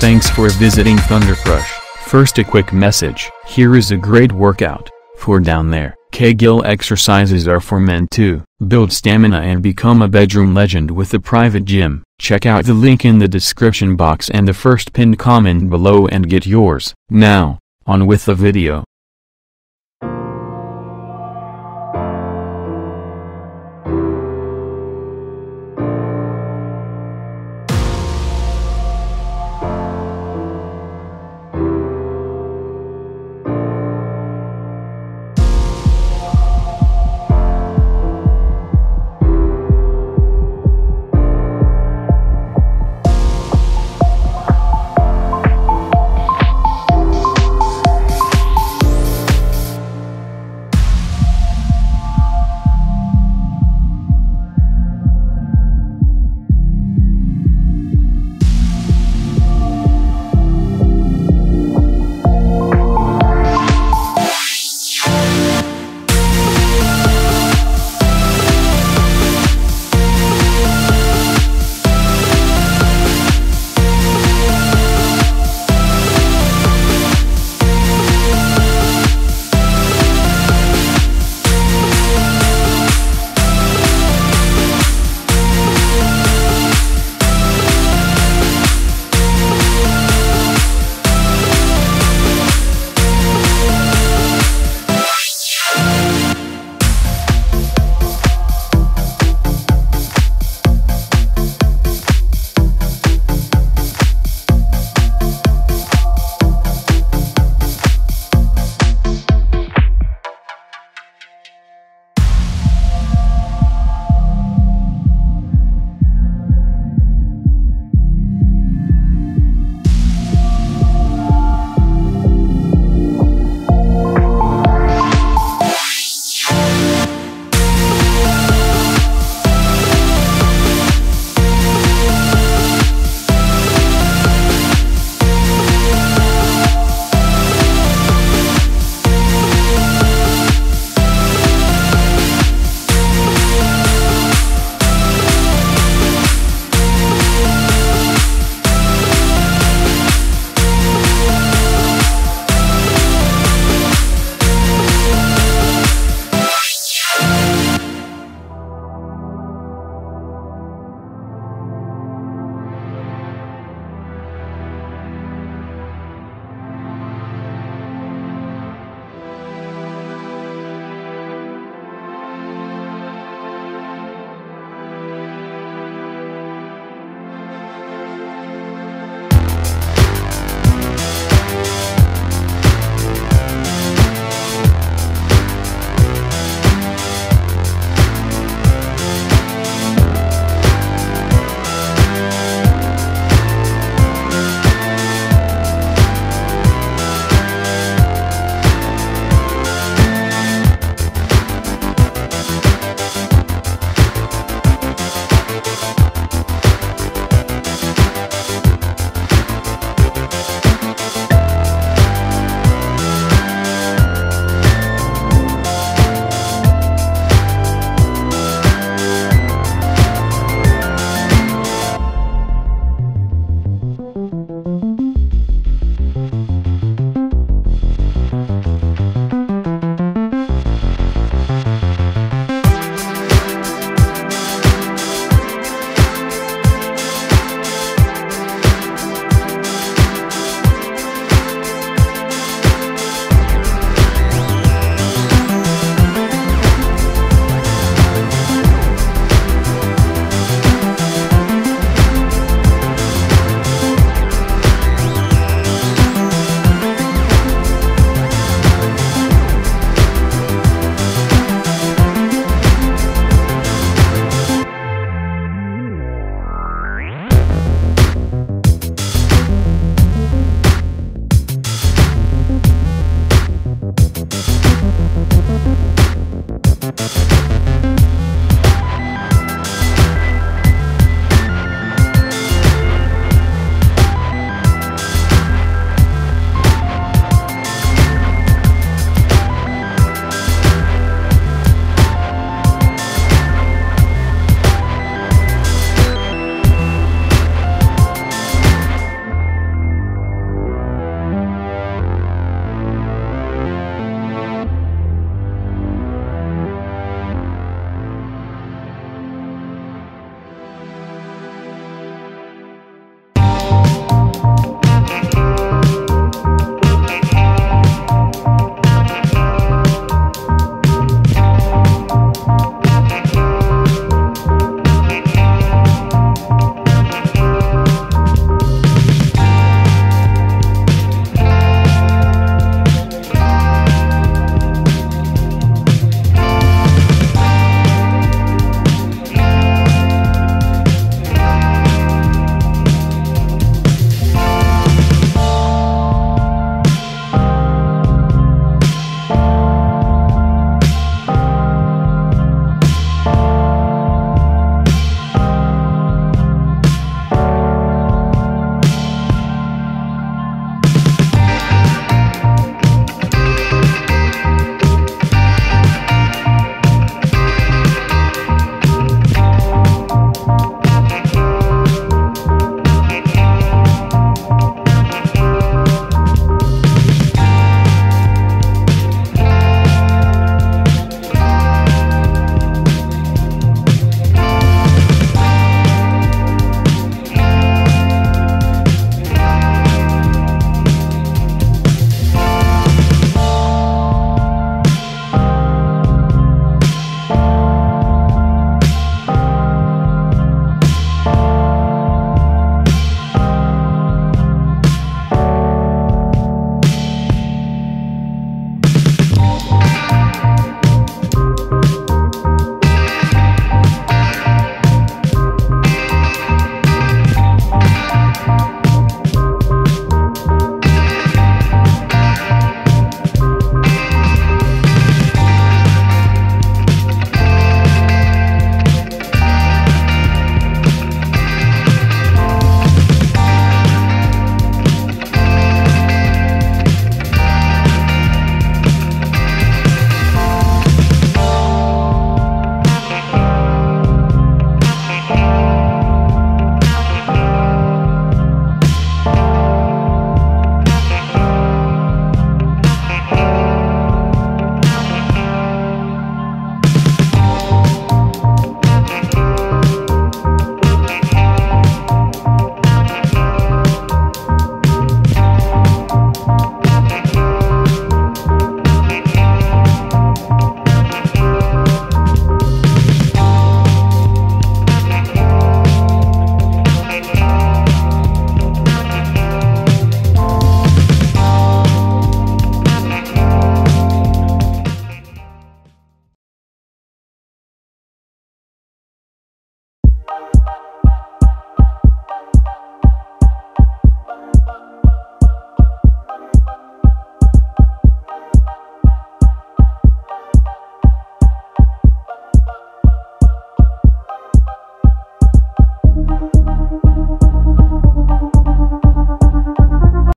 Thanks for visiting Thunder Crush. First a quick message. Here is a great workout. For down there, Kegel exercises are for men too. Build stamina and become a bedroom legend with the private gym. Check out the link in the description box and the first pinned comment below and get yours. Now, on with the video.